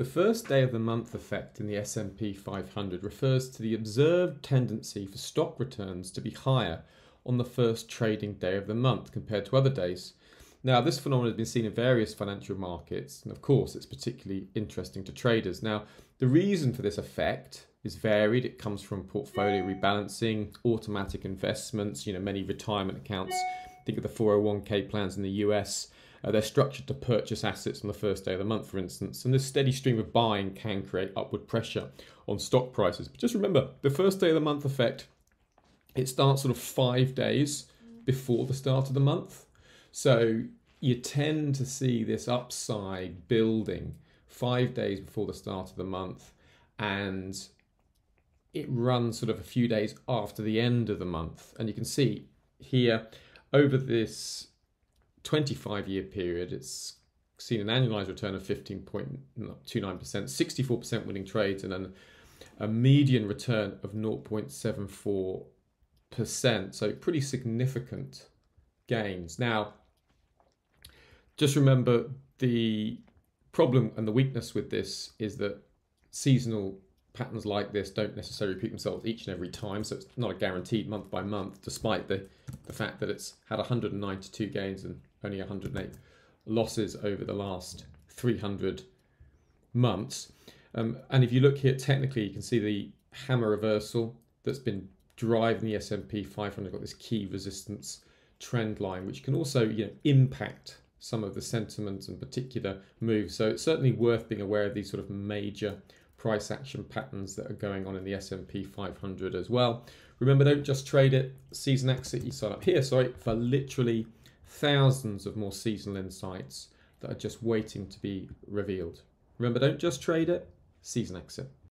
The first day of the month effect in the S&P 500 refers to the observed tendency for stock returns to be higher on the first trading day of the month compared to other days. Now, this phenomenon has been seen in various financial markets, and of course, it's particularly interesting to traders. Now, the reason for this effect is varied. It comes from portfolio rebalancing, automatic investments, you know, many retirement accounts. Think of the 401k plans in the US uh, they're structured to purchase assets on the first day of the month, for instance, and this steady stream of buying can create upward pressure on stock prices. But just remember, the first day of the month effect, it starts sort of five days before the start of the month. So you tend to see this upside building five days before the start of the month, and it runs sort of a few days after the end of the month. And you can see here over this 25 year period, it's seen an annualized return of 15.29%, 64% winning trades, and then a median return of 0.74%. So, pretty significant gains. Now, just remember the problem and the weakness with this is that seasonal patterns like this don't necessarily repeat themselves each and every time, so it's not a guaranteed month by month, despite the, the fact that it's had 192 gains and only 108 losses over the last 300 months. Um, and if you look here technically, you can see the hammer reversal that's been driving the S&P 500 got this key resistance trend line, which can also you know impact some of the sentiments and particular moves. So it's certainly worth being aware of these sort of major price action patterns that are going on in the S&P 500 as well. Remember, don't just trade it. Seasonax it, you sign up here, sorry, for literally thousands of more seasonal insights that are just waiting to be revealed. Remember, don't just trade it, Seasonax it.